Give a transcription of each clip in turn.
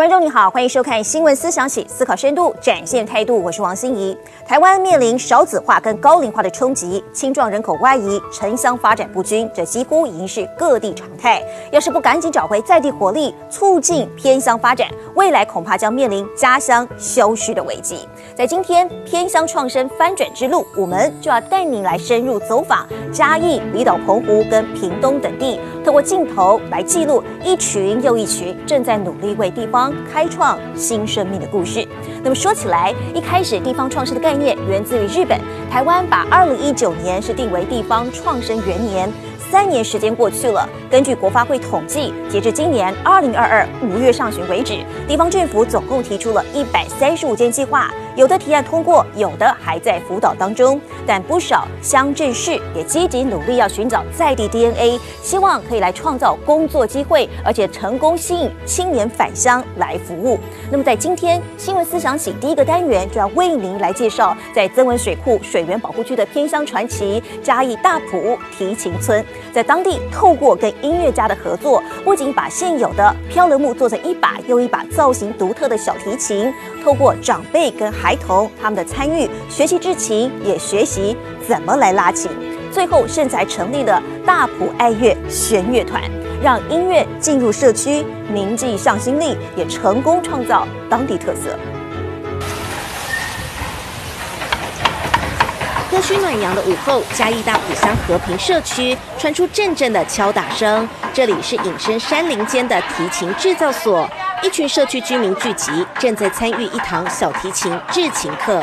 观众你好，欢迎收看《新闻思想起》，思考深度，展现态度。我是王心怡。台湾面临少子化跟高龄化的冲击，青壮人口外移，城乡发展不均，这几乎已经是各地常态。要是不赶紧找回在地活力，促进偏乡发展，未来恐怕将面临家乡消失的危机。在今天偏乡创生翻转之路，我们就要带您来深入走访嘉义、离岛、澎湖跟屏东等地，透过镜头来记录一群又一群正在努力为地方。开创新生命的故事。那么说起来，一开始地方创生的概念源自于日本。台湾把二零一九年是定为地方创生元年。三年时间过去了，根据国发会统计，截至今年二零二二五月上旬为止，地方政府总共提出了一百三十五件计划。有的提案通过，有的还在辅导当中，但不少乡镇市也积极努力要寻找在地 DNA，希望可以来创造工作机会，而且成功吸引青年返乡来服务。那么在今天新闻思想起第一个单元，就要为您来介绍在曾文水库水源保护区的偏乡传奇嘉义大埔提琴村，在当地透过跟音乐家的合作，不仅把现有的漂流木做成一把又一把造型独特的小提琴，透过长辈跟孩童他们的参与，学习制琴，也学习怎么来拉琴。最后，甚至还成立了大埔爱乐弦乐团，让音乐进入社区，凝聚向心力，也成功创造当地特色。暖阳的午后，嘉义大埔乡和平社区传出阵阵的敲打声。这里是隐身山林间的提琴制造所。一群社区居民聚集，正在参与一堂小提琴制琴课。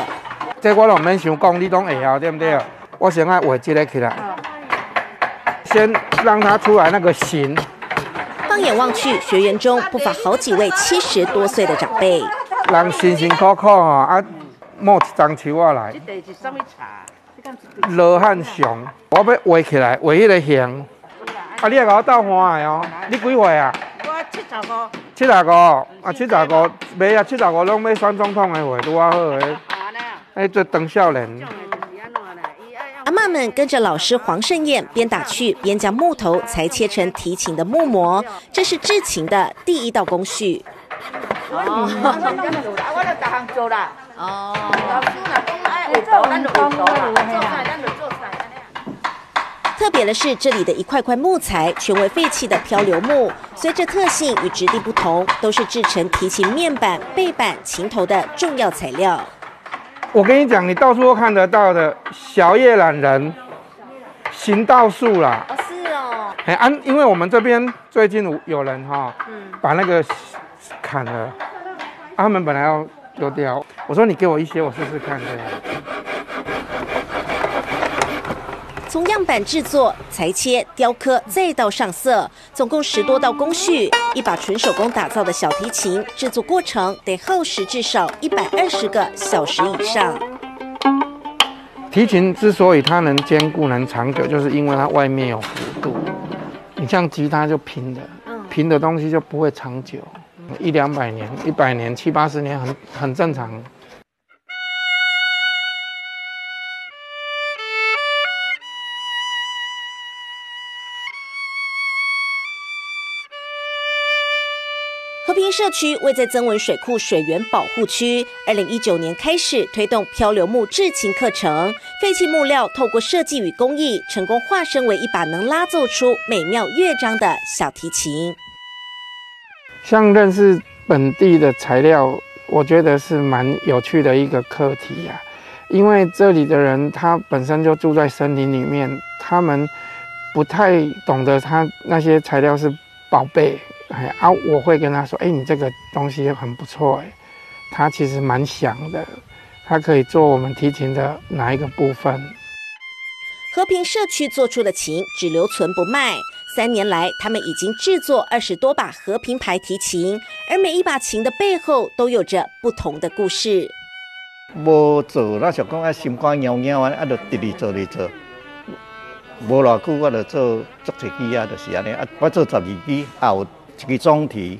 这我拢免想讲，你拢会晓，对不对？我先爱画这个起来，先让它出来那个形。放眼望去，学员中不乏好几位七十多岁的长辈。人辛辛苦苦啊，啊，摸一张手啊来。罗汉熊，我要画起来，画迄个形。啊，你也给我倒画的哦。你几岁啊？我七十五，七十五啊，七十五，没啊，七十五拢要选总统的话，多好诶！哎，做当少年。阿妈们跟着老师黄胜燕边打趣边将木头裁切成提琴的木模，这是制琴的第一道工序。哦，我就逐项做啦。哦，特别的是，这里的一块块木材全为废弃的漂流木，随着特性与质地不同，都是制成提琴面板、背板、琴头的重要材料。我跟你讲，你到处都看得到的小叶懒人、行道树啦。哦，是哦。哎，安，因为我们这边最近有人哈，嗯，把那个砍了，他们本来要丢掉，我说你给我一些，我试试看，对。从样板制作、裁切、雕刻，再到上色，总共十多道工序。一把纯手工打造的小提琴，制作过程得耗时至少一百二十个小时以上。提琴之所以它能坚固、能长久，就是因为它外面有弧度。你像吉他就平的，平的东西就不会长久，一两百年、一百年、七八十年很很正常。平社区位在增文水库水源保护区。二零一九年开始推动漂流木制琴课程，废弃木料透过设计与工艺，成功化身为一把能拉奏出美妙乐章的小提琴。像认识本地的材料，我觉得是蛮有趣的一个课题呀。因为这里的人他本身就住在森林里面，他们不太懂得他那些材料是宝贝。哎啊，我会跟他说：“哎，你这个东西很不错，哎，他其实蛮响的，他可以做我们提琴的哪一个部分？”和平社区做出的琴只留存不卖，三年来他们已经制作二十多把和平牌提琴，而每一把琴的背后都有着不同的故事。无做，那想讲啊，心肝痒痒啊，啊，就直直做，直做。无偌久，我就做足一支啊，就是安尼啊，我做十二支啊有。一个中体，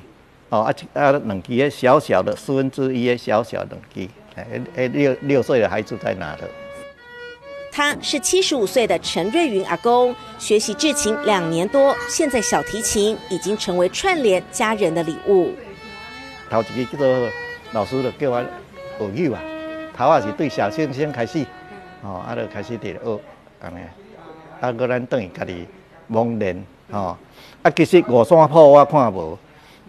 哦啊啊两支诶小小的四分之一诶小小两支，六六岁的孩子在哪的。他是七十五岁的陈瑞云阿公，学习制琴两年多，现在小提琴已经成为串联家人的礼物。头一个叫做老师就叫我学友啊，头也是对小星星开始，哦，啊，就开始伫学安尼，啊，搁咱等于家己蒙练，哦，啊，其实五山坡我看无，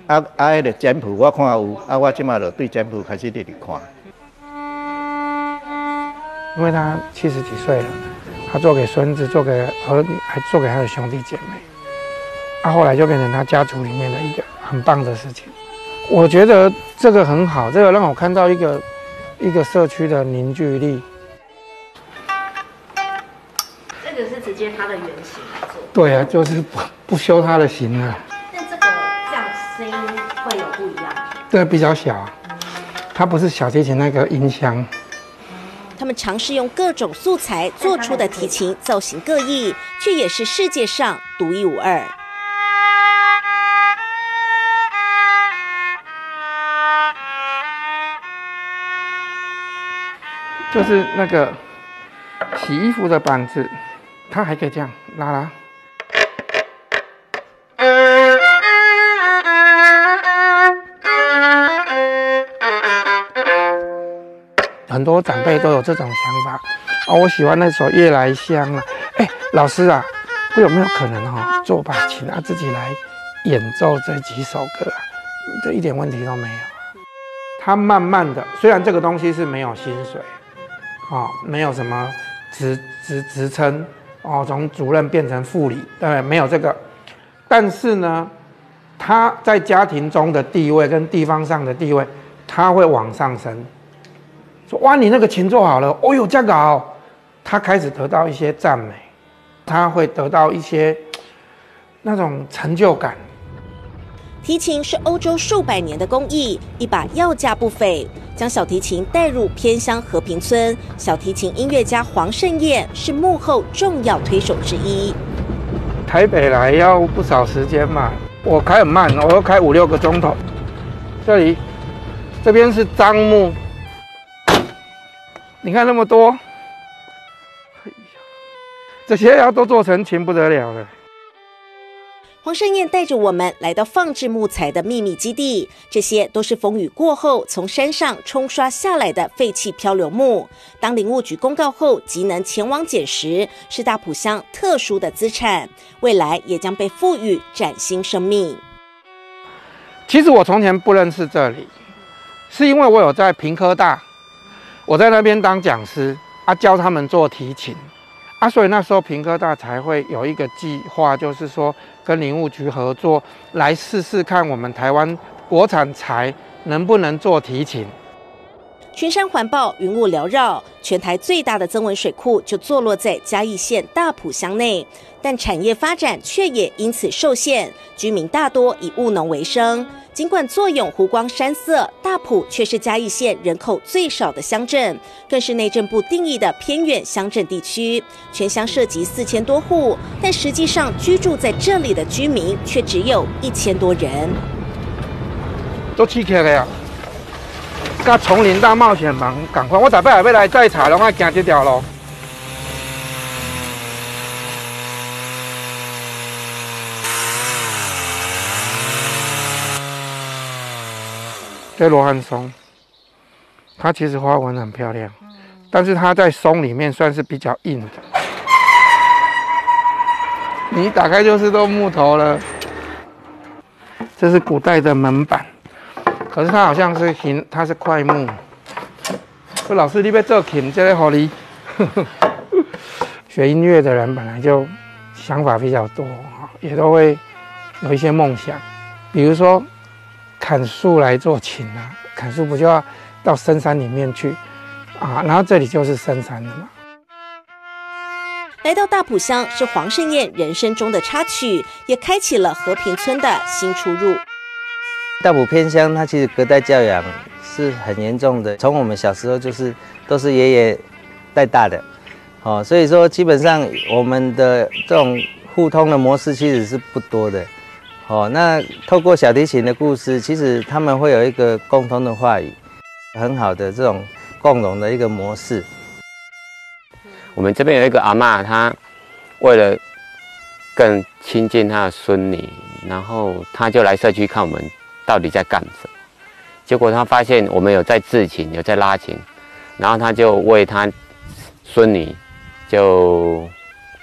啊啊，迄个简谱我看有，啊，我即马就对简谱开始直直看。因为他七十几岁了，他做给孙子，做给儿女，还做给他的兄弟姐妹。他后来就变成他家族里面的一个很棒的事情。我觉得这个很好，这个让我看到一个一个社区的凝聚力。这个是直接他的原型来做。对啊，就是不不修它的形了。但这个这样声音会有不一样。对，比较小，它不是小提琴那个音箱。他们尝试用各种素材做出的提琴造型各异，却也是世界上独一无二。就是那个洗衣服的板子，它还可以这样拉拉。很多长辈都有这种想法啊，我喜欢那首《夜来香》啊。哎，老师啊，我有没有可能哈做把琴啊，自己来演奏这几首歌啊？这一点问题都没有。他慢慢的，虽然这个东西是没有薪水，啊，没有什么职职职称哦，从主任变成副理，对，没有这个，但是呢，他在家庭中的地位跟地方上的地位，他会往上升。说哇，你那个琴做好了，哦呦，这个好，他开始得到一些赞美，他会得到一些 那种成就感。提琴是欧洲数百年的工艺，一把要价不菲。将小提琴带入偏乡和平村，小提琴音乐家黄胜燕是幕后重要推手之一。台北来要不少时间嘛，我开很慢，我要开五六个钟头。这里，这边是樟木。你看那么多，哎呀，这些要都做成琴不得了了。黄胜燕带着我们来到放置木材的秘密基地，这些都是风雨过后从山上冲刷下来的废弃漂流木。当林务局公告后，即能前往捡拾，是大埔乡特殊的资产，未来也将被赋予崭新生命。其实我从前不认识这里，是因为我有在平科大。我在那边当讲师啊，教他们做提琴啊，所以那时候平科大才会有一个计划，就是说跟林务局合作，来试试看我们台湾国产材能不能做提琴。群山环抱，云雾缭绕，全台最大的增文水库就坐落在嘉义县大埔乡内，但产业发展却也因此受限，居民大多以务农为生。尽管坐拥湖光山色，大埔却是嘉义县人口最少的乡镇，更是内政部定义的偏远乡镇地区。全乡涉及四千多户，但实际上居住在这里的居民却只有一千多人。都起起来呀！甲丛林大冒险蛮赶快，我大摆也要来再查，拢爱行这条路。这罗汉松，它其实花纹很漂亮，但是它在松里面算是比较硬的。你打开就是都木头了。这是古代的门板，可是它好像是琴，它是块木。说老师，你要做琴，这个好哩。学音乐的人本来就想法比较多也都会有一些梦想，比如说。砍树来做琴啊！砍树不就要到深山里面去啊？然后这里就是深山了嘛。来到大埔乡是黄胜燕人生中的插曲，也开启了和平村的新出入。大埔偏乡，它其实隔代教养是很严重的，从我们小时候就是都是爷爷带大的，哦，所以说基本上我们的这种互通的模式其实是不多的。哦，那透过小提琴的故事，其实他们会有一个共通的话语，很好的这种共融的一个模式。我们这边有一个阿妈，她为了更亲近她的孙女，然后她就来社区看我们到底在干什么。结果他发现我们有在制琴，有在拉琴，然后他就为他孙女，就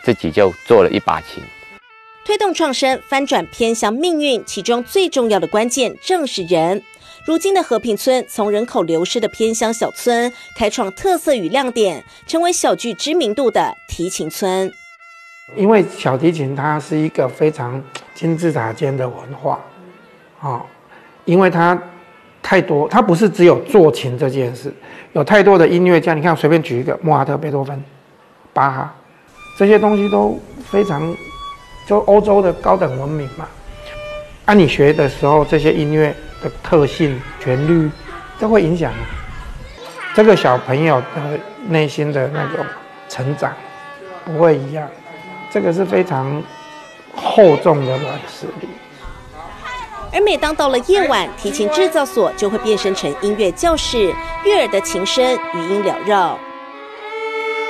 自己就做了一把琴。推动创生、翻转偏向命运，其中最重要的关键正是人。如今的和平村从人口流失的偏乡小村，开创特色与亮点，成为小具知名度的提琴村。因为小提琴它是一个非常金字塔尖的文化，啊，因为它太多，它不是只有做琴这件事，有太多的音乐家。你看，随便举一个，莫扎特、贝多芬、巴哈，这些东西都非常。就欧洲的高等文明嘛，按你学的时候，这些音乐的特性、旋律都会影响这个小朋友的内心的那种成长，不会一样。这个是非常厚重的软实力。而每当到了夜晚，提琴制造所就会变身成音乐教室，悦耳的琴声余音缭绕。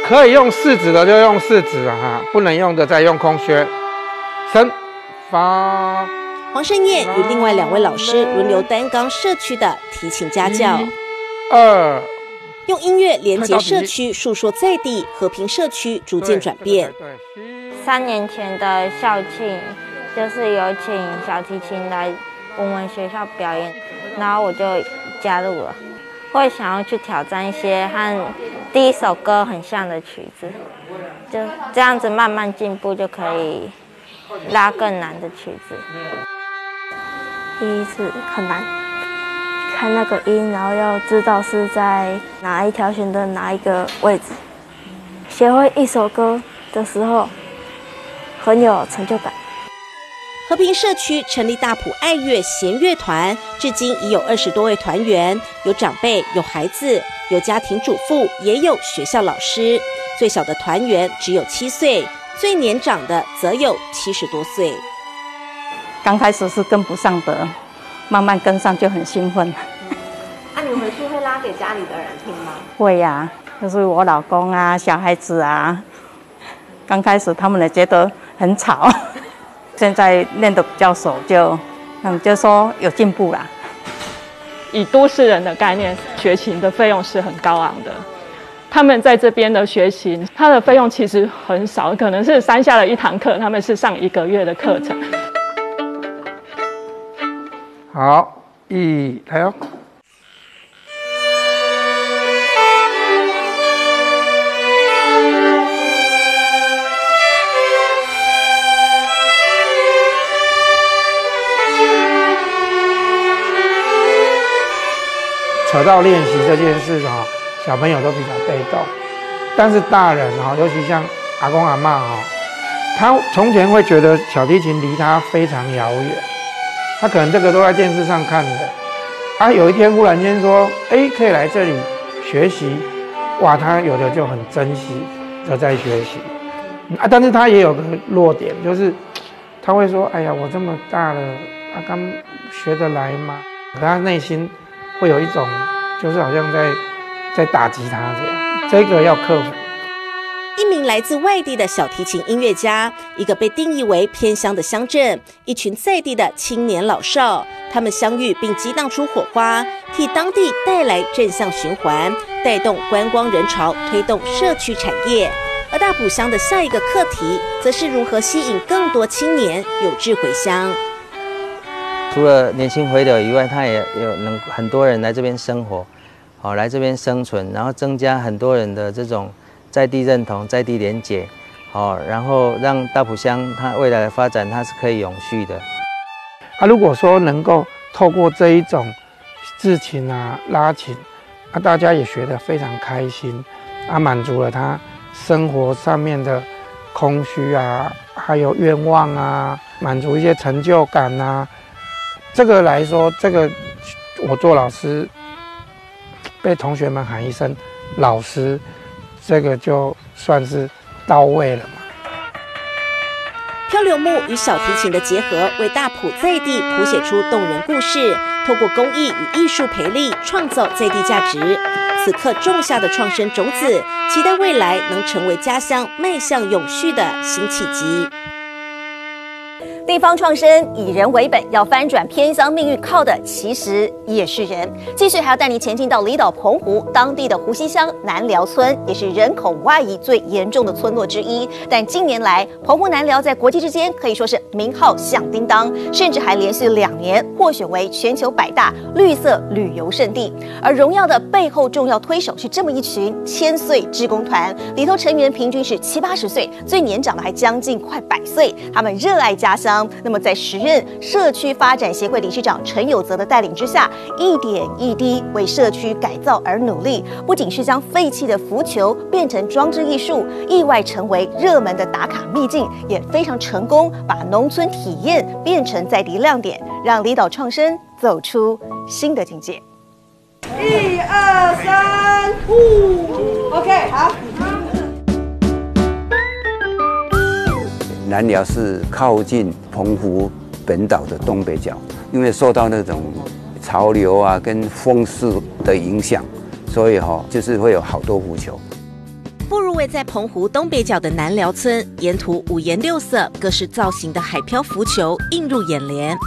可以用四指的就用四指啊，哈，不能用的再用空靴。三发。黄胜业与另外两位老师轮流担纲社区的提琴家教。二，用音乐连接社区，诉说在地和平社区逐渐转变。三年前的校庆，就是有请小提琴来我们学校表演，然后我就加入了，会想要去挑战一些和第一首歌很像的曲子，就这样子慢慢进步就可以。拉更难的曲子，第一次很难，看那个音，然后要知道是在哪一条弦的哪一个位置。学会一首歌的时候，很有成就感。和平社区成立大埔爱乐弦乐团，至今已有二十多位团员，有长辈，有孩子，有家庭主妇，也有学校老师。最小的团员只有七岁。最年长的则有七十多岁。刚开始是跟不上的，慢慢跟上就很兴奋。那你回去会拉给家里的人听吗？会呀，就是我老公啊、小孩子啊。刚开始他们也觉得很吵，现在练得比较熟，就嗯，就说有进步啦。以都市人的概念，学琴的费用是很高昂的。他们在这边的学习，他的费用其实很少，可能是山下的一堂课，他们是上一个月的课程。好，一来哦。扯到练习这件事哈。小朋友都比较被动，但是大人哈，尤其像阿公阿妈哈，他从前会觉得小提琴离他非常遥远，他可能这个都在电视上看的，啊，有一天忽然间说，哎，可以来这里学习，哇，他有的就很珍惜的在学习，啊，但是他也有个弱点，就是他会说，哎呀，我这么大了，阿刚学得来吗？他内心会有一种，就是好像在。在打击他，这样这个要克服。一名来自外地的小提琴音乐家，一个被定义为偏乡的乡镇，一群在地的青年老少，他们相遇并激荡出火花，替当地带来正向循环，带动观光人潮，推动社区产业。而大埔乡的下一个课题，则是如何吸引更多青年有志回乡。除了年轻回流以外，他也有能很多人来这边生活。好，来这边生存，然后增加很多人的这种在地认同、在地连结，好，然后让大埔乡它未来的发展它是可以永续的。啊，如果说能够透过这一种制琴啊、拉琴，啊，大家也学得非常开心，啊，满足了他生活上面的空虚啊，还有愿望啊，满足一些成就感啊，这个来说，这个我做老师。被同学们喊一声“老师”，这个就算是到位了嘛。漂流木与小提琴的结合，为大埔在地谱写出动人故事。透过工艺与艺术培力，创造在地价值。此刻种下的创生种子，期待未来能成为家乡迈向永续的新契机。地方创生以人为本，要翻转偏乡命运，靠的其实也是人。继续还要带你前进到离岛澎湖，当地的湖西乡南寮村也是人口外移最严重的村落之一。但近年来，澎湖南寮在国际之间可以说是名号响叮当，甚至还连续两年获选为全球百大绿色旅游胜地。而荣耀的背后重要推手是这么一群千岁志工团，里头成员平均是七八十岁，最年长的还将近快百岁。他们热爱家乡。那么，在时任社区发展协会理事长陈有泽的带领之下，一点一滴为社区改造而努力，不仅是将废弃的浮球变成装置艺术，意外成为热门的打卡秘境，也非常成功，把农村体验变成在地亮点，让离岛创生走出新的境界。一二三，呼，OK，好。南寮是靠近澎湖本岛的东北角，因为受到那种潮流啊跟风势的影响，所以哈就是会有好多浮球。步入位在澎湖东北角的南寮村，沿途五颜六色、各式造型的海漂浮球映入眼帘。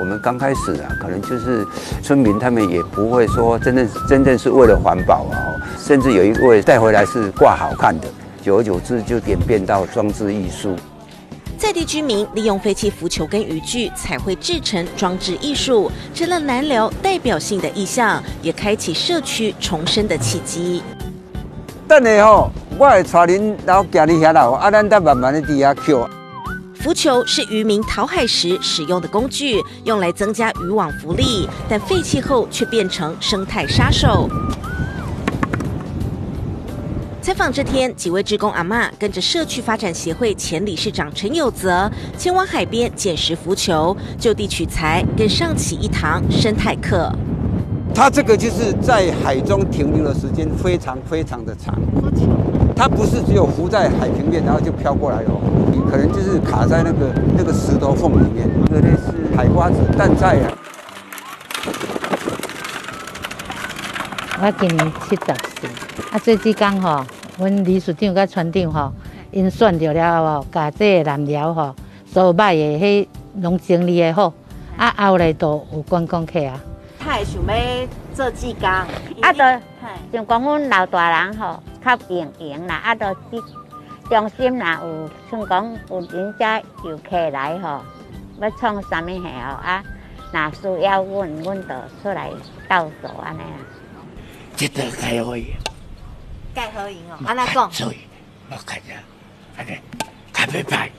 我们刚开始啊，可能就是村民他们也不会说真正真正是为了环保啊，甚至有一位带回来是挂好看的，久而久之就演变到装置艺术。在地居民利用废弃浮球跟渔具彩绘制成装置艺术，成了南寮代表性的意象，也开启社区重生的契机。等下吼，我会带您然后行你遐啦，啊，咱再慢慢的底下扣。浮球是渔民讨海时使用的工具，用来增加渔网浮力，但废弃后却变成生态杀手。采访这天，几位职工阿妈跟着社区发展协会前理事长陈有泽前往海边捡拾浮球，就地取材，跟上起一堂生态课。它这个就是在海中停留的时间非常非常的长，它不是只有浮在海平面，然后就飘过来哦，你可能就是卡在那个那个石头缝里面，这类似海瓜子但在啊。我今年七十岁，啊，做志工吼，阮理事长甲村长吼，因选着了吼，甲这个南寮吼，所有歹的迄拢整理的好，啊，后来都有观光客啊。他会想要做志工，啊，就像讲阮老大人吼，较经营啦，啊，都中心啦有，像讲有人家游客来吼，要创啥物货哦，啊，若需要阮，阮就出来到手安尼啊。值得盖好营，盖好营哦，安那讲？所以我看下，安尼开拜拜。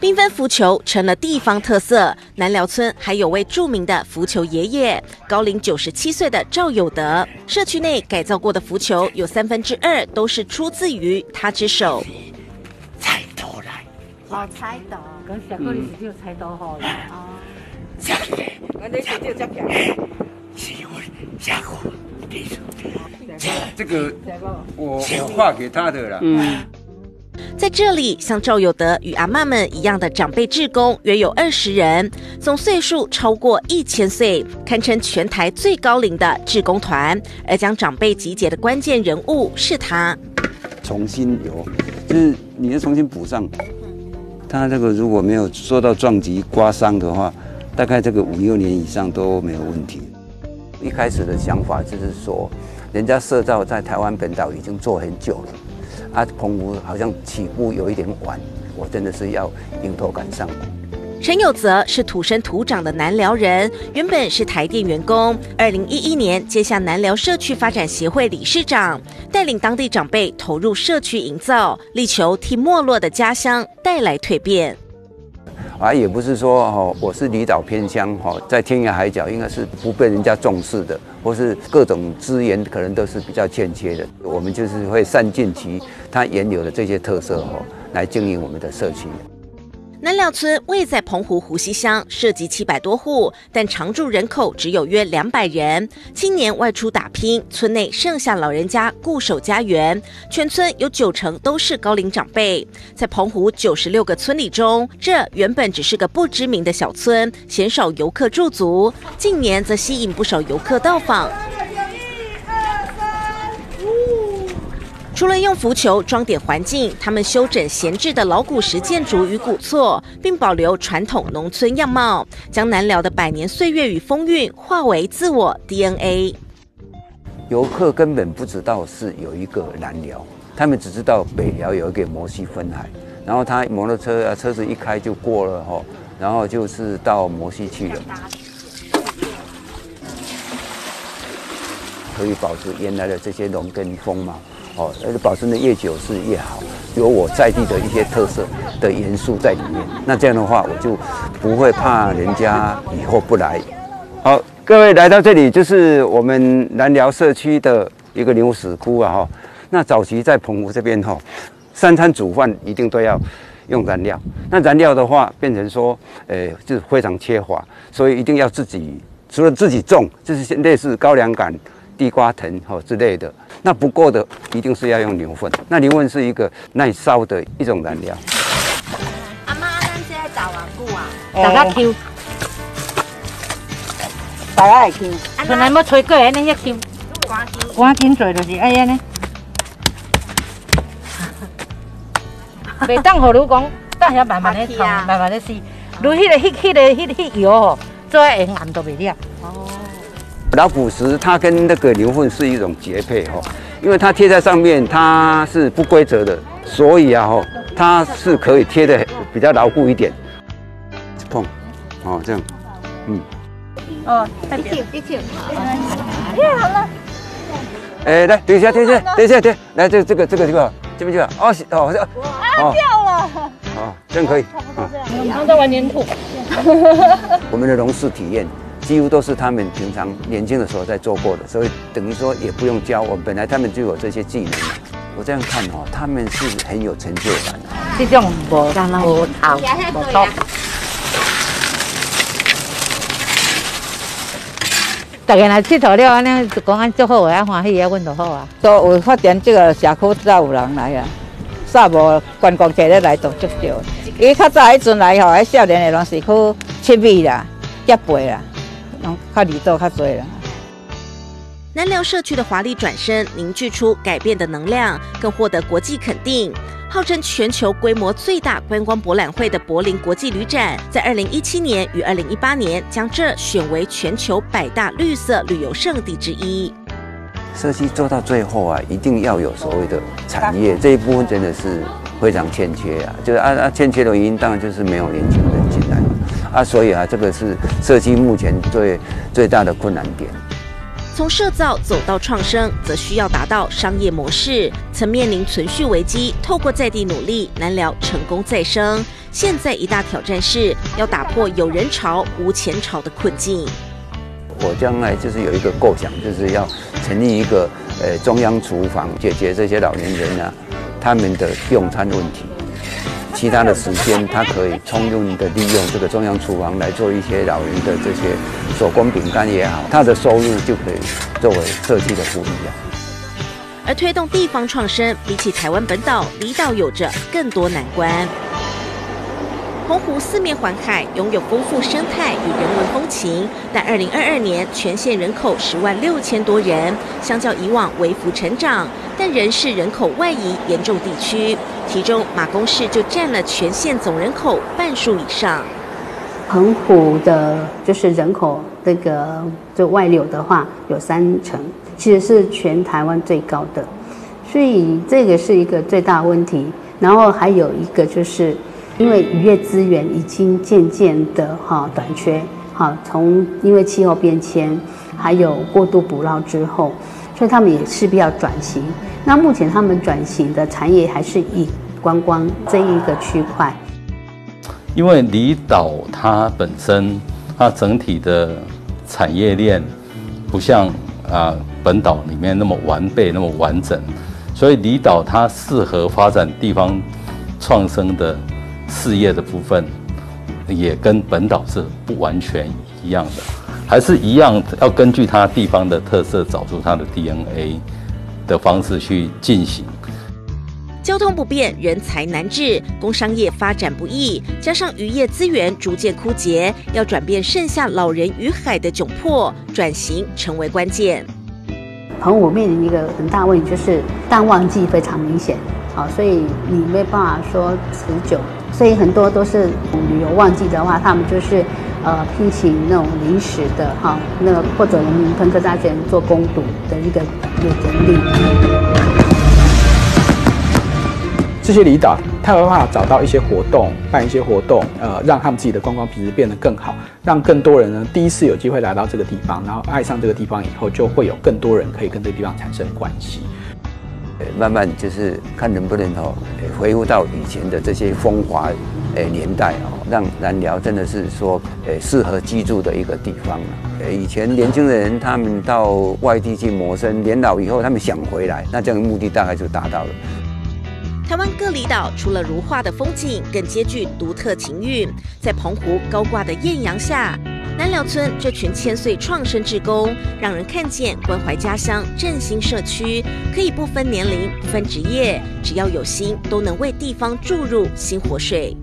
缤纷浮球成了地方特色。南寮村还有位著名的浮球爷爷，高龄九十七岁的赵有德。社区内改造过的浮球有三分之二都是出自于他之手。菜刀来，哦，菜刀，跟小哥你只有菜刀好了。哦，这个，我那是就这个，是因为下过。这个我画给他的啦。嗯，在这里，像赵有德与阿妈们一样的长辈志工约有二十人，总岁数超过一千岁，堪称全台最高龄的志工团。而将长辈集结的关键人物是他。重新有，就是你要重新补上。他这个如果没有受到撞击刮伤的话，大概这个五六年以上都没有问题。一开始的想法就是说，人家社造在台湾本岛已经做很久了，啊，澎湖好像起步有一点晚，我真的是要迎头赶上。陈有泽是土生土长的南寮人，原本是台电员工，二零一一年接下南寮社区发展协会理事长，带领当地长辈投入社区营造，力求替没落的家乡带来蜕变。啊，也不是说哦，我是离岛偏乡哦，在天涯海角应该是不被人家重视的，或是各种资源可能都是比较欠缺的。我们就是会善尽其它原有的这些特色哦，来经营我们的社区。南寮村位在澎湖湖西乡，涉及七百多户，但常住人口只有约两百人。青年外出打拼，村内剩下老人家固守家园。全村有九成都是高龄长辈。在澎湖九十六个村里中，这原本只是个不知名的小村，鲜少游客驻足。近年则吸引不少游客到访。除了用浮球装点环境，他们修整闲置的老古石建筑与古厝，并保留传统农村样貌，将南寮的百年岁月与风韵化为自我 DNA。游客根本不知道是有一个南寮，他们只知道北寮有一个摩西分海，然后他摩托车啊车子一开就过了哈，然后就是到摩西去了。可以保持原来的这些龙跟风貌，哦，而且保存的越久是越好，有我在地的一些特色的元素在里面。那这样的话，我就不会怕人家以后不来。好，各位来到这里，就是我们南寮社区的一个牛屎窟啊哈。那早期在澎湖这边哈，三餐煮饭一定都要用燃料。那燃料的话，变成说，呃，就是非常缺乏，所以一定要自己除了自己种，就是类似高粱杆。地瓜藤哈之类的，那不够的一定是要用牛粪。那牛粪是一个耐烧的一种燃料。阿妈，咱现在找完久啊？大家 Q，大家来 Q。本来要吹过安尼要 Q，赶紧做就是哎呀呢。袂当互你讲，等下慢慢的冲，慢慢的洗。如迄个、迄、迄个、迄、迄油哦，做下盐暗都袂了。哦。老虎石它跟那个牛粪是一种绝配哈，因为它贴在上面它是不规则的，所以啊哈，它是可以贴的比较牢固一点。碰，哦这样，嗯。哦，一起一起。耶，好了。哎，来，等一下，等一下，等一下，等，来这这个这个这个这边去吧。哦，哦，这啊掉了。哦，这样可以。我们在玩粘土。我们的龙式体验。几乎都是他们平常年轻的时候在做过的，所以等于说也不用教我。本来他们就有这些技能。我这样看哦，他们是很有成就感的。这种无无头无多。大家来佚佗了，安尼就讲安足好，啊欢喜啊，阮就好啊。都有发展这个社区，才有人来啊。煞无观光客咧来都足少。伊较早迄阵来吼，迄少年的拢是去七米啦、结背啦。较离岛较多了。南寮社区的华丽转身，凝聚出改变的能量，更获得国际肯定。号称全球规模最大观光博览会的柏林国际旅展，在二零一七年与二零一八年将这选为全球百大绿色旅游胜地之一。社区做到最后啊，一定要有所谓的产业这一部分，真的是非常欠缺啊。就是啊啊，欠缺的原因，当然就是没有年轻人进来。啊，所以啊，这个是社区目前最最大的困难点。从设造走到创生，则需要达到商业模式，曾面临存续危机。透过在地努力，难聊成功再生。现在一大挑战是要打破有人潮无钱潮的困境。我将来就是有一个构想，就是要成立一个呃中央厨房，解决这些老年人啊他们的用餐问题。其他的时间，他可以充分的利用这个中央厨房来做一些老人的这些手工饼干也好，他的收入就可以作为设计的福利啊。而推动地方创生，比起台湾本岛离岛有着更多难关。澎湖四面环海，拥有丰富生态与人文风情，但二零二二年全县人口十万六千多人，相较以往微幅成长，但仍是人口外移严重地区。其中马公市就占了全县总人口半数以上。澎湖的就是人口那个就外流的话有三成，其实是全台湾最高的，所以这个是一个最大问题。然后还有一个就是。因为渔业资源已经渐渐的哈短缺，哈从因为气候变迁，还有过度捕捞之后，所以他们也势必要转型。那目前他们转型的产业还是以观光这一个区块。因为离岛它本身它整体的产业链不像啊本岛里面那么完备那么完整，所以离岛它适合发展地方创生的。事业的部分也跟本岛是不完全一样的，还是一样要根据它地方的特色，找出它的 DNA 的方式去进行。交通不便，人才难治，工商业发展不易，加上渔业资源逐渐枯竭，要转变剩下老人与海的窘迫，转型成为关键。澎湖面临一个很大问题，就是淡旺季非常明显，好，所以你没办法说持久，所以很多都是旅游旺季的话，他们就是呃聘请那种临时的哈，那个或者我们喷科大学做攻读的一个有人力。这些离岛，他有办法找到一些活动，办一些活动，呃，让他们自己的观光品质变得更好，让更多人呢第一次有机会来到这个地方，然后爱上这个地方以后，就会有更多人可以跟这个地方产生关系。慢慢就是看能不能哦，恢复到以前的这些风华诶年代哦，让南寮真的是说诶适合居住的一个地方了。以前年轻人他们到外地去谋生，年老以后他们想回来，那这样的目的大概就达到了。台湾各离岛除了如画的风景，更兼具独特情韵。在澎湖高挂的艳阳下，南寮村这群千岁创生志工，让人看见关怀家乡、振兴社区，可以不分年龄、不分职业，只要有心，都能为地方注入新活水。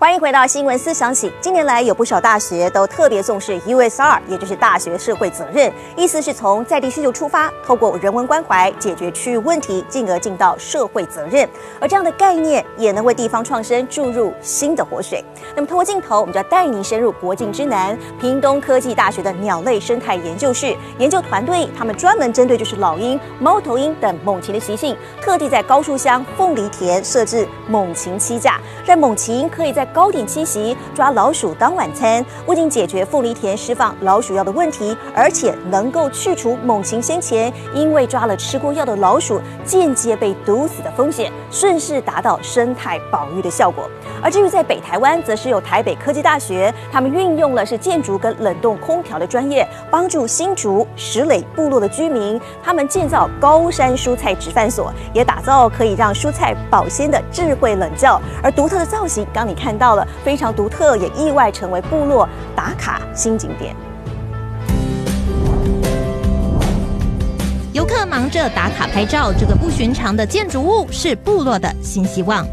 欢迎回到新闻思想起。近年来，有不少大学都特别重视 USR，也就是大学社会责任。意思是从在地需求出发，透过人文关怀解决区域问题，进而尽到社会责任。而这样的概念也能为地方创生注入新的活水。那么，透过镜头，我们就要带您深入国境之南，屏东科技大学的鸟类生态研究室研究团队，他们专门针对就是老鹰、猫头鹰等猛禽的习性，特地在高树乡凤梨田设置猛禽栖架，让猛禽可以在高点栖息，抓老鼠当晚餐，不仅解决凤梨田释放老鼠药的问题，而且能够去除猛禽先前因为抓了吃过药的老鼠间接被毒死的风险，顺势达到生态保育的效果。而至于在北台湾，则是有台北科技大学，他们运用了是建筑跟冷冻空调的专业，帮助新竹石垒部落的居民，他们建造高山蔬菜直贩所，也打造可以让蔬菜保鲜的智慧冷窖。而独特的造型，刚你看到了，非常独特，也意外成为部落打卡新景点。忙着打卡拍照，这个不寻常的建筑物是部落的新希望。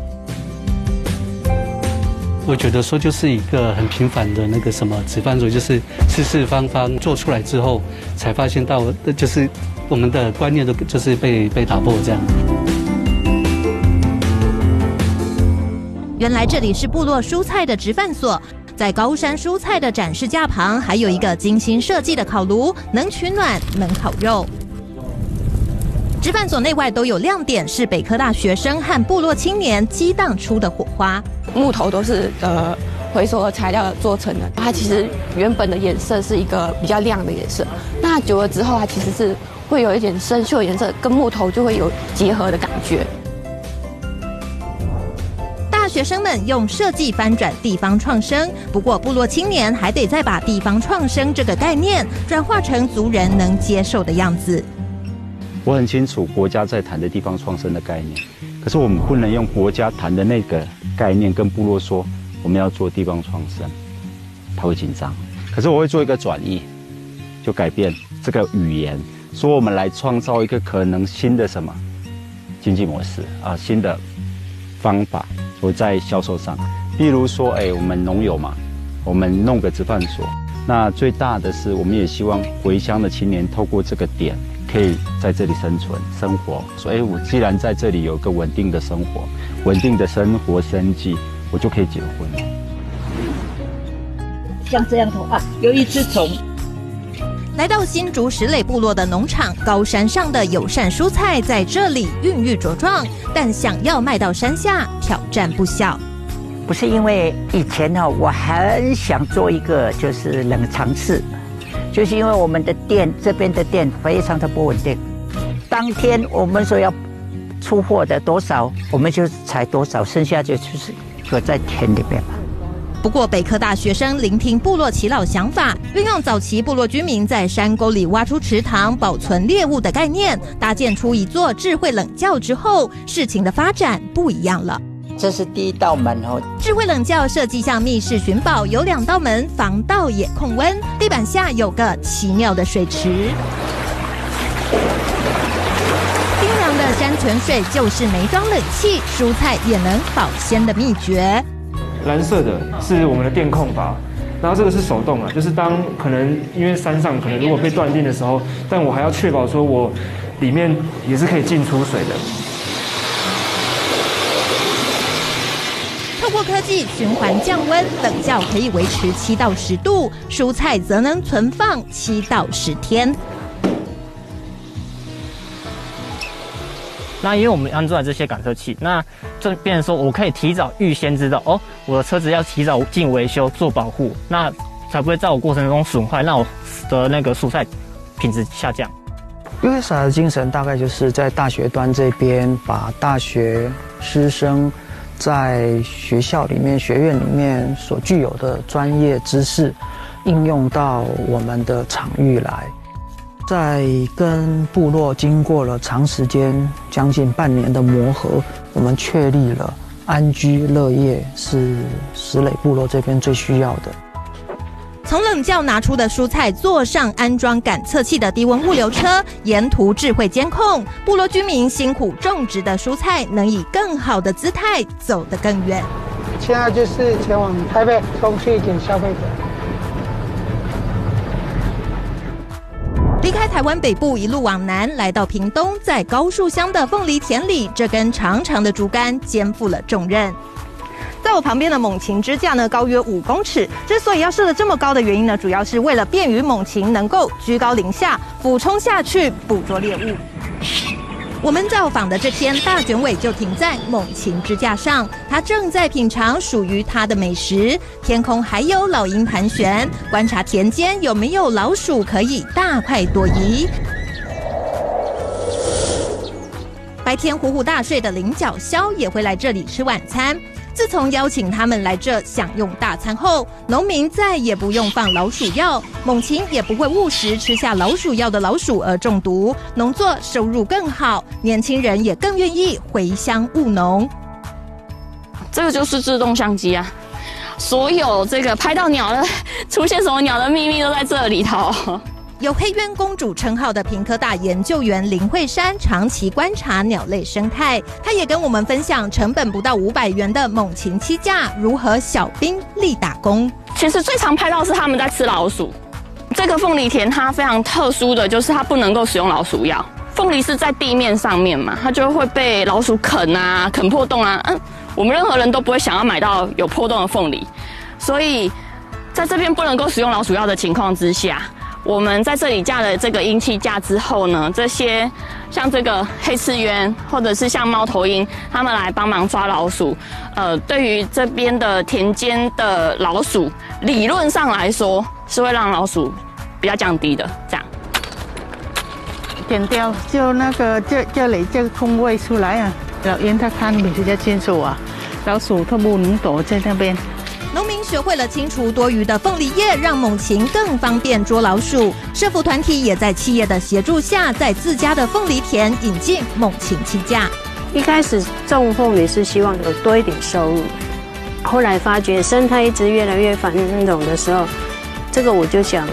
我觉得说就是一个很平凡的那个什么纸饭所，就是四四方方做出来之后，才发现到就是我们的观念都就是被被打破这样。原来这里是部落蔬菜的直贩所，在高山蔬菜的展示架旁，还有一个精心设计的烤炉，能取暖，能烤肉。直贩所内外都有亮点，是北科大学生和部落青年激荡出的火花。木头都是呃回收的材料做成的，它其实原本的颜色是一个比较亮的颜色，那久了之后，它其实是会有一点生锈颜色，跟木头就会有结合的感觉。大学生们用设计翻转地方创生，不过部落青年还得再把地方创生这个概念转化成族人能接受的样子。我很清楚国家在谈的地方创生的概念，可是我们不能用国家谈的那个概念跟部落说我们要做地方创生，他会紧张。可是我会做一个转移，就改变这个语言，说我们来创造一个可能新的什么经济模式啊，新的方法。我在销售上，例如说，哎，我们农友嘛，我们弄个直贩所，那最大的是我们也希望回乡的青年透过这个点。可以在这里生存生活，所以我既然在这里有个稳定的生活、稳定的生活生计，我就可以结婚了。像这样的话，有一只虫。来到新竹石垒部落的农场，高山上的友善蔬菜在这里孕育茁壮，但想要卖到山下，挑战不小。不是因为以前呢，我很想做一个就是冷藏室。就是因为我们的电这边的电非常的不稳定，当天我们说要出货的多少，我们就采多少，剩下就就是搁在田里面嘛。不过北科大学生聆听部落耆老想法，运用早期部落居民在山沟里挖出池塘保存猎物的概念，搭建出一座智慧冷窖之后，事情的发展不一样了。这是第一道门哦。智慧冷窖设计像密室寻宝，有两道门，防盗也控温。地板下有个奇妙的水池，冰凉的山泉水就是没装冷气，蔬菜也能保鲜的秘诀。蓝色的是我们的电控阀，然后这个是手动啊，就是当可能因为山上可能如果被断电的时候，但我还要确保说我里面也是可以进出水的。透过科技循环降温，冷窖可以维持七到十度，蔬菜则能存放七到十天。那因为我们安装了这些感测器，那这变成说我可以提早预先知道哦，我的车子要提早进维修做保护，那才不会在我过程中损坏，让我的那个蔬菜品质下降。USR 的精神大概就是在大学端这边，把大学师生在学校里面、学院里面所具有的专业知识，应用到我们的场域来。在跟部落经过了长时间，将近半年的磨合，我们确立了安居乐业是石垒部落这边最需要的。从冷窖拿出的蔬菜，坐上安装感测器的低温物流车，沿途智慧监控，部落居民辛苦种植的蔬菜，能以更好的姿态走得更远。现在就是前往台北，送去给消费者。离开台湾北部，一路往南，来到屏东，在高树乡的凤梨田里，这根长长的竹竿肩负了重任。在我旁边的猛禽支架呢，高约五公尺。之所以要设的这么高的原因呢，主要是为了便于猛禽能够居高临下俯冲下去捕捉猎物。我们造访的这天，大卷尾就停在猛禽支架上，它正在品尝属于它的美食。天空还有老鹰盘旋，观察田间有没有老鼠可以大快朵颐。白天呼呼大睡的菱角鸮也会来这里吃晚餐。自从邀请他们来这享用大餐后，农民再也不用放老鼠药，猛禽也不会误食吃下老鼠药的老鼠而中毒，农作收入更好，年轻人也更愿意回乡务农。这个就是自动相机啊，所有这个拍到鸟的出现什么鸟的秘密都在这里头。有黑鸢公主称号的平科大研究员林慧珊，长期观察鸟类生态。她也跟我们分享成本不到五百元的猛禽栖架如何小兵立大功。其实最常拍到是他们在吃老鼠。这个凤梨田它非常特殊的就是它不能够使用老鼠药。凤梨是在地面上面嘛，它就会被老鼠啃啊，啃破洞啊。嗯，我们任何人都不会想要买到有破洞的凤梨，所以在这边不能够使用老鼠药的情况之下。我们在这里架了这个阴气架之后呢，这些像这个黑翅鸢，或者是像猫头鹰，他们来帮忙抓老鼠。呃，对于这边的田间的老鼠，理论上来说是会让老鼠比较降低的。这样，剪掉就那个这这里这个空位出来啊，老鹰它看比较清楚啊，老鼠它不能躲在那边。农民学会了清除多余的凤梨叶，让猛禽更方便捉老鼠。社福团体也在企业的协助下，在自家的凤梨田引进猛禽栖架。一开始种凤梨是希望有多一点收入，后来发觉生态一直越来越繁荣的时候，这个我就想，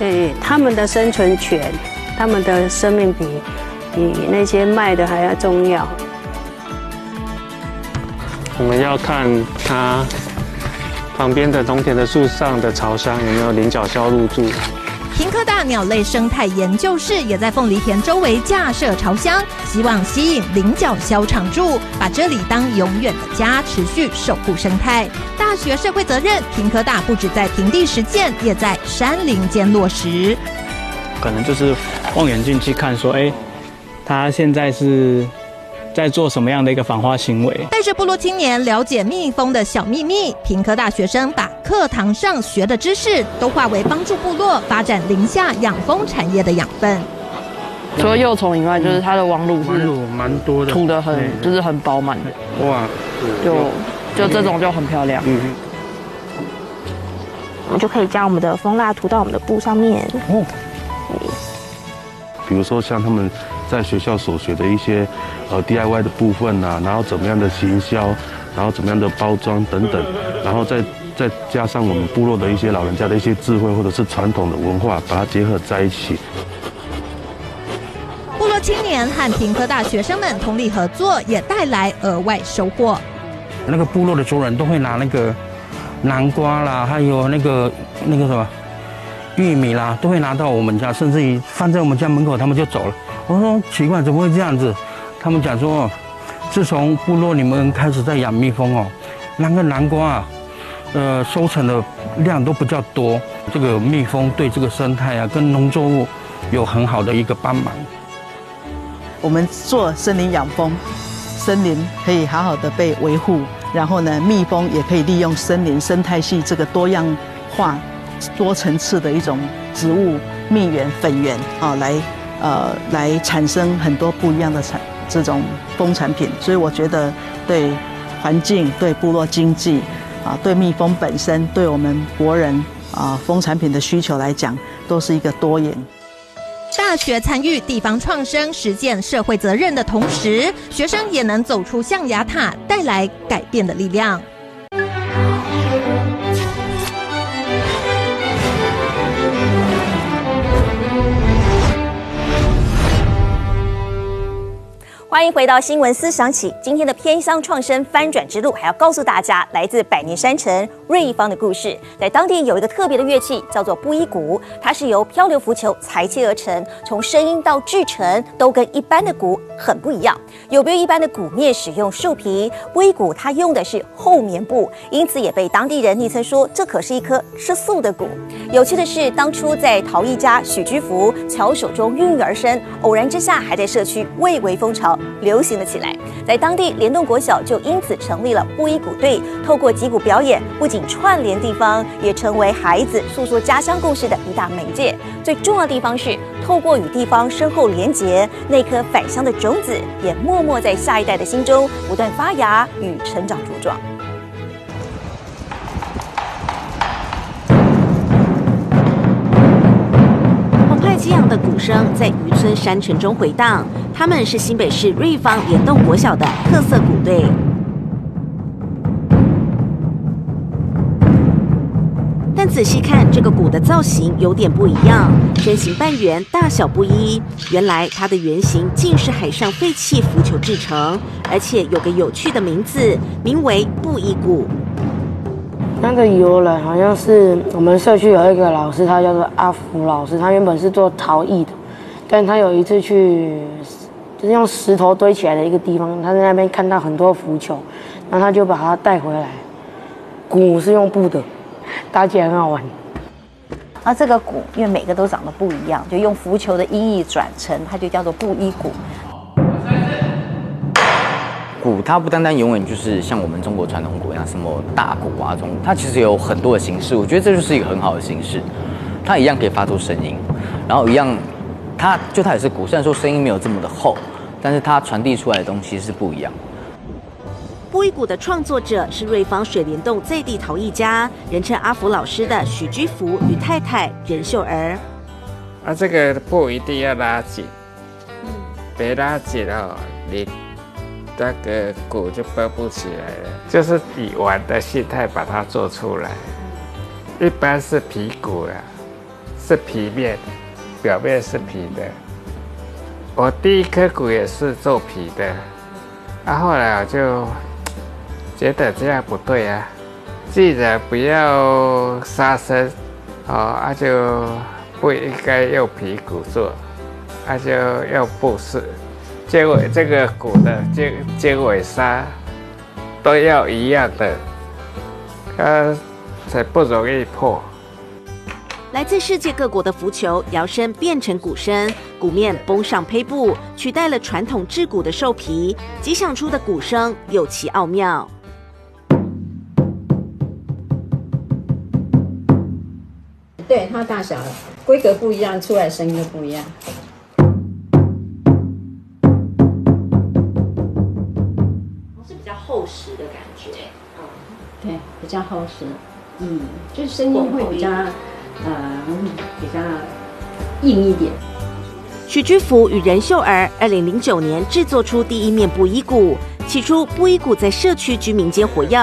诶，他们的生存权，他们的生命比比那些卖的还要重要。我们要看它。旁边的农田的树上的巢箱有没有菱角鸮入住？平科大鸟类生态研究室也在凤梨田周围架设巢箱，希望吸引菱角鸮常住，把这里当永远的家，持续守护生态。大学社会责任，平科大不止在平地实践，也在山林间落实。可能就是望远镜去看，说，哎，它现在是。在做什么样的一个防化行为？带着部落青年了解蜜蜂的小秘密，平科大学生把课堂上学的知识都化为帮助部落发展林下养蜂产业的养分。除了幼虫以外，就是它的网路是蛮多的，涂的很就是很饱满的。哇，就就这种就很漂亮。嗯，我们就可以将我们的蜂蜡涂到我们的布上面。哦，比如说像他们。在学校所学的一些呃 DIY 的部分呐，然后怎么样的行销，然后怎么样的包装等等，然后再再加上我们部落的一些老人家的一些智慧或者是传统的文化，把它结合在一起。部落青年和平科大学生们通力合作，也带来额外收获。那个部落的族人都会拿那个南瓜啦，还有那个那个什么玉米啦，都会拿到我们家，甚至于放在我们家门口，他们就走了。我说奇怪，怎么会这样子？他们讲说，自从部落你们开始在养蜜蜂哦，那个南瓜啊，呃，收成的量都比较多。这个蜜蜂对这个生态啊，跟农作物有很好的一个帮忙。我们做森林养蜂，森林可以好好的被维护，然后呢，蜜蜂也可以利用森林生态系这个多样化、多层次的一种植物蜜源、粉源啊，来呃来产生很多不一样的产这种蜂产品。所以我觉得对环境、对部落经济啊、对蜜蜂本身、对我们国人啊蜂产品的需求来讲，都是一个多赢。大学参与地方创生、实践社会责任的同时，学生也能走出象牙塔，带来改变的力量。欢迎回到新闻思想起，今天的偏乡创生翻转之路，还要告诉大家来自百年山城瑞芳的故事。在当地有一个特别的乐器，叫做布依鼓，它是由漂流浮球裁切而成，从声音到制成都跟一般的鼓很不一样。有别于一般的鼓面使用树皮，布依鼓它用的是厚棉布，因此也被当地人昵称说这可是一颗吃素的鼓。有趣的是，当初在陶艺家许居福巧手中孕育而生，偶然之下还在社区蔚为风潮。流行了起来，在当地联动国小就因此成立了布依鼓队，透过击鼓表演，不仅串联地方，也成为孩子诉说家乡故事的一大媒介。最重要的地方是，透过与地方深厚连结，那颗返乡的种子也默默在下一代的心中不断发芽与成长茁壮。的鼓声在渔村山城中回荡，他们是新北市瑞芳联动国小的特色鼓队。但仔细看，这个鼓的造型有点不一样，身形半圆，大小不一。原来它的原型竟是海上废弃浮球制成，而且有个有趣的名字，名为布依鼓。那个由来好像是我们社区有一个老师，他叫做阿福老师，他原本是做陶艺的，但他有一次去就是用石头堆起来的一个地方，他在那边看到很多浮球，然后他就把它带回来。鼓是用布的，打起来很好玩。而这个鼓，因为每个都长得不一样，就用浮球的音译转成，它就叫做布衣鼓。鼓它不单单永远就是像我们中国传统鼓一样，什么大鼓啊，这种它其实有很多的形式。我觉得这就是一个很好的形式，它一样可以发出声音，然后一样，它就它也是鼓，虽然说声音没有这么的厚，但是它传递出来的东西是不一样。布依鼓的创作者是瑞芳水帘洞在地陶艺家，人称阿福老师的许居福与太太任秀儿。啊，这个布一定要拉紧，别拉紧哦，你。那个鼓就包不起来了，就是以玩的心态把它做出来。一般是皮鼓啊，是皮面，表面是皮的。我第一颗鼓也是做皮的，啊，后来我就觉得这样不对啊，既然不要杀生，哦，那就不应该用皮鼓做，那就用布饰。结尾这个鼓的结结尾沙都要一样的，它才不容易破。来自世界各国的浮球摇身变成鼓身，鼓面绷上胚布，取代了传统制鼓的兽皮，即响出的鼓声有其奥妙。对，它大小规格不一样，出来声音就不一样。较厚实，嗯，就是声音会比较，呃，比较硬一点。许居福与任秀儿二零零九年制作出第一面布依鼓，起初布依鼓在社区居民间活跃，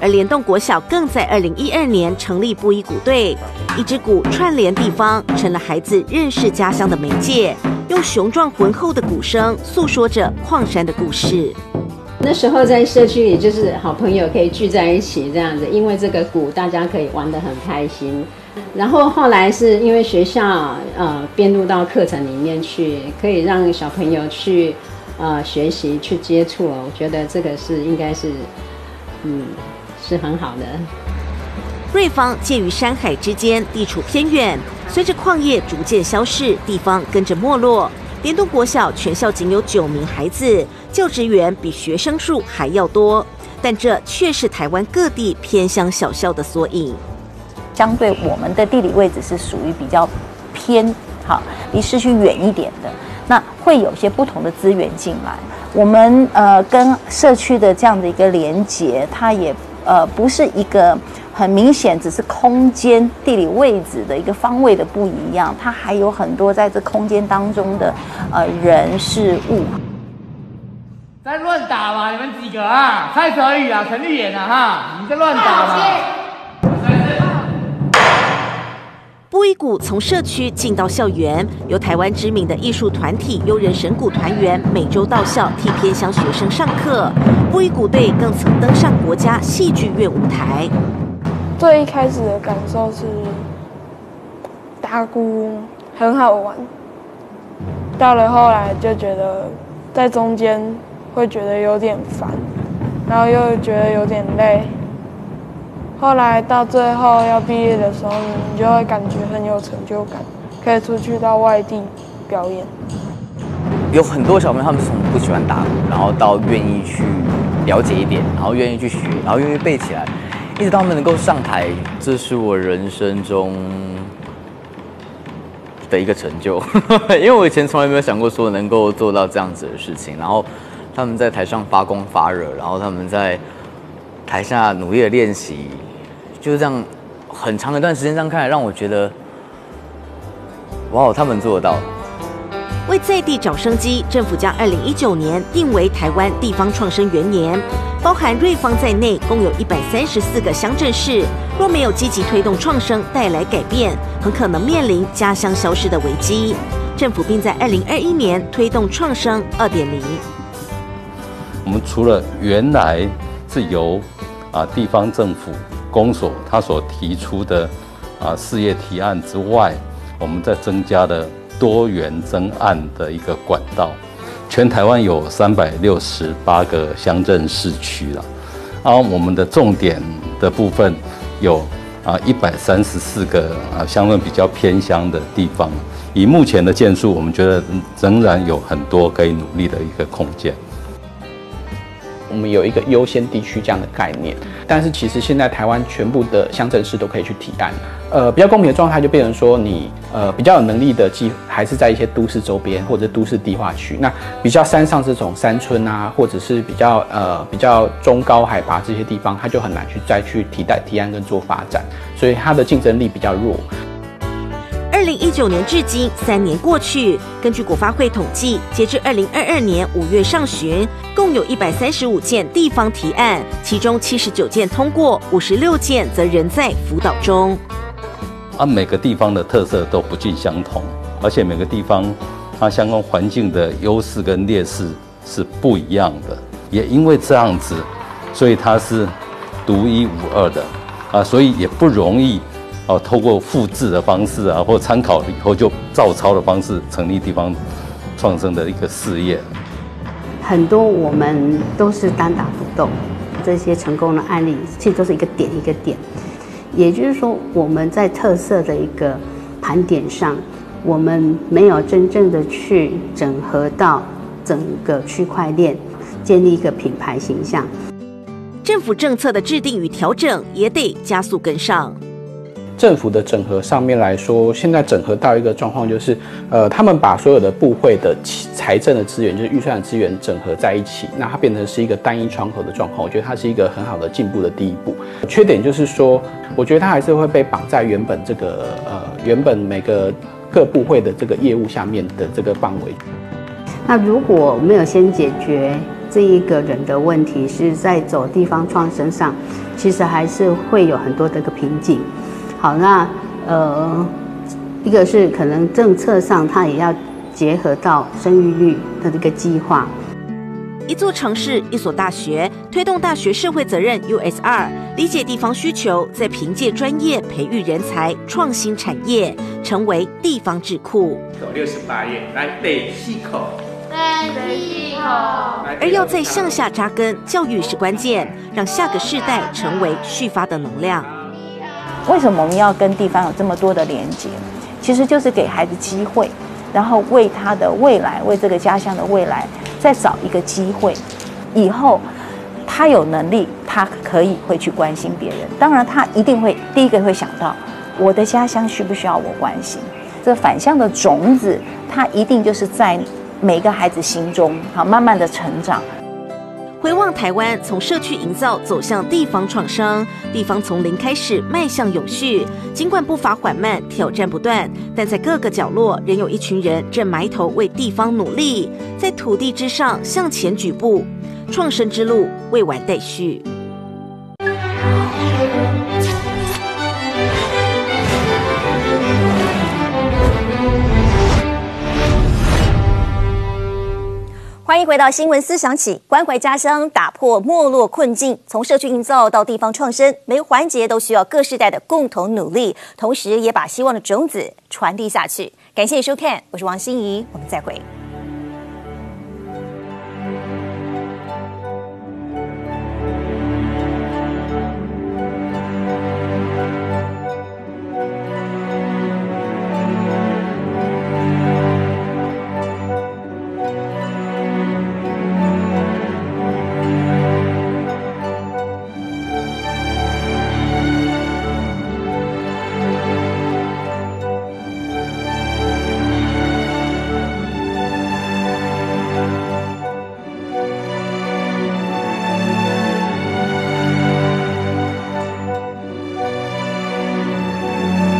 而联动国小更在二零一二年成立布依鼓队，一支鼓串联地方，成了孩子认识家乡的媒介。用雄壮浑厚的鼓声诉说着矿山的故事。那时候在社区里，就是好朋友可以聚在一起这样子，因为这个鼓大家可以玩得很开心。然后后来是因为学校呃编入到课程里面去，可以让小朋友去呃学习去接触，我觉得这个是应该是嗯是很好的。瑞芳介于山海之间，地处偏远，随着矿业逐渐消逝，地方跟着没落。联东国小全校仅有九名孩子，教职员比学生数还要多，但这却是台湾各地偏乡小校的缩影。相对我们的地理位置是属于比较偏，好离市区远一点的，那会有些不同的资源进来。我们呃跟社区的这样的一个连接，它也呃不是一个很明显，只是空间地理位置的一个方位的不一样，它还有很多在这空间当中的呃人事物。在乱打嘛？你们几个啊？蔡泽宇啊，陈立言啊，哈，你在乱打嘛？布依谷从社区进到校园，由台湾知名的艺术团体悠人神鼓团员每周到校替偏乡学生上课。布依谷队更曾登上国家戏剧院舞台。最一开始的感受是打鼓很好玩，到了后来就觉得在中间会觉得有点烦，然后又觉得有点累。后来到最后要毕业的时候，你就会感觉很有成就感，可以出去到外地表演。有很多小朋友，他们从不喜欢打鼓，然后到愿意去了解一点，然后愿意去学，然后愿意背起来，一直到他们能够上台，这是我人生中的一个成就。因为我以前从来没有想过说能够做到这样子的事情，然后他们在台上发光发热，然后他们在台下努力的练习。就是这样，很长一段时间这样看来，让我觉得，哇，他们做得到。为在地找生机，政府将二零一九年定为台湾地方创生元年，包含瑞芳在内，共有一百三十四个乡镇市。若没有积极推动创生，带来改变，很可能面临家乡消失的危机。政府并在二零二一年推动创生二点零。我们除了原来是由啊地方政府。公所他所提出的啊事业提案之外，我们在增加了多元增案的一个管道。全台湾有三百六十八个乡镇市区了，而我们的重点的部分有啊一百三十四个啊乡镇比较偏乡的地方。以目前的建数，我们觉得仍然有很多可以努力的一个空间。我们有一个优先地区这样的概念，但是其实现在台湾全部的乡镇市都可以去提案。呃，比较公平的状态就变成说，你呃比较有能力的，既还是在一些都市周边或者都市地化区。那比较山上这种山村啊，或者是比较呃比较中高海拔这些地方，它就很难去再去提代提案跟做发展，所以它的竞争力比较弱。二零一九年至今三年过去，根据国发会统计，截至二零二二年五月上旬，共有一百三十五件地方提案，其中七十九件通过，五十六件则仍在辅导中。啊，每个地方的特色都不尽相同，而且每个地方它相关环境的优势跟劣势是不一样的，也因为这样子，所以它是独一无二的啊，所以也不容易。啊，透过复制的方式啊，或参考以后就照抄的方式成立地方创生的一个事业。很多我们都是单打独斗，这些成功的案例其实都是一个点一个点。也就是说，我们在特色的一个盘点上，我们没有真正的去整合到整个区块链，建立一个品牌形象。政府政策的制定与调整也得加速跟上。政府的整合上面来说，现在整合到一个状况，就是，呃，他们把所有的部会的财政的资源，就是预算的资源整合在一起，那它变成是一个单一窗口的状况。我觉得它是一个很好的进步的第一步。缺点就是说，我觉得它还是会被绑在原本这个呃原本每个各部会的这个业务下面的这个范围。那如果没有先解决这一个人的问题，是在走地方创生上，其实还是会有很多的个瓶颈。好，那呃，一个是可能政策上，它也要结合到生育率的这个计划。一座城市，一所大学，推动大学社会责任 USR，理解地方需求，再凭借专业培育人才，创新产业，成为地方智库。走六十八页，来北溪口。北溪口。而要在向下扎根，教育是关键，让下个世代成为续发的能量。为什么我们要跟地方有这么多的连接？其实就是给孩子机会，然后为他的未来，为这个家乡的未来。再找一个机会，以后他有能力，他可以会去关心别人。当然，他一定会第一个会想到我的家乡需不需要我关心。这反向的种子，它一定就是在每个孩子心中，好慢慢的成长。回望台湾，从社区营造走向地方创生，地方从零开始迈向永续。尽管步伐缓慢，挑战不断，但在各个角落，仍有一群人正埋头为地方努力，在土地之上向前举步，创生之路未完待续。欢迎回到新闻思想起，关怀家乡，打破没落困境。从社区营造到地方创生，每个环节都需要各世代的共同努力，同时也把希望的种子传递下去。感谢收看，我是王心怡，我们再会。